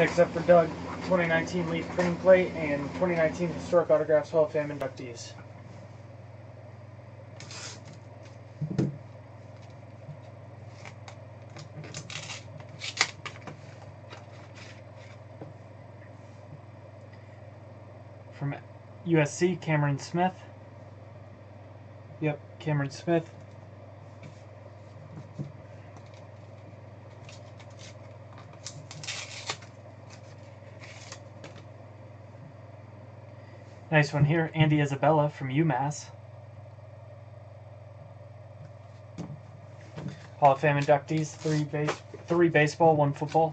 Next up for Doug, 2019 Leaf Printing Plate and 2019 Historic Autographs Hall of Fame inductees. From USC, Cameron Smith. Yep, Cameron Smith. Nice one here, Andy Isabella from UMass. Hall of Fame inductees, three base, three baseball, one football.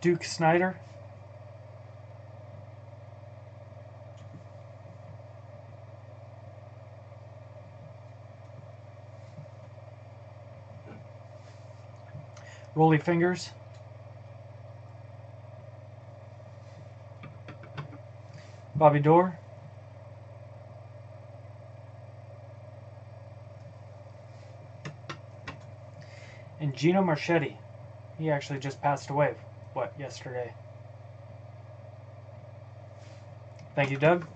Duke Snider. Rollie Fingers. Bobby Doerr. And Gino Marchetti. He actually just passed away what, yesterday. Thank you, Doug.